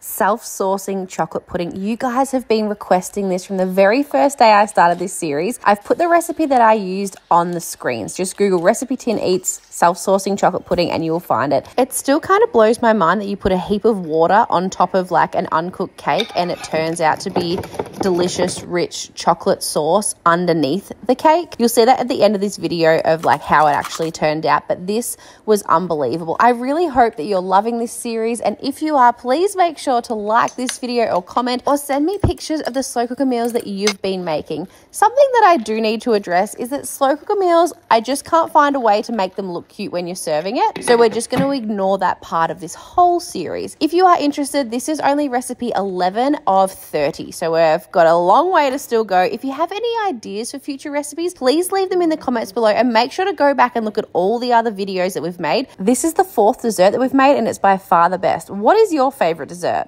self-saucing chocolate pudding. You guys have been requesting this from the very first day I started this series. I've put the recipe that I used on the screens. Just Google RecipeTin Eats self-saucing chocolate pudding and you'll find it. It still kind of blows my mind that you put a heap of water on top of like an uncooked cake and it turns out to be delicious, rich chocolate sauce underneath the cake. You'll see that at the end of this video of like how it actually turned out, but this was unbelievable. I really hope that you're loving this series and if you are, please make sure to like this video or comment or send me pictures of the slow cooker meals that you've been making. Something that I do need to address is that slow cooker meals, I just can't find a way to make them look cute when you're serving it. So we're just going to ignore that part of this whole series. If you are interested, this is only recipe 11 of 30. So we've got a long way to still go. If you have any ideas for future recipes, please leave them in the comments below and make sure to go back and look at all the other videos that we've made. This is the fourth dessert that we've made and it's by far the best. What is your favorite dessert?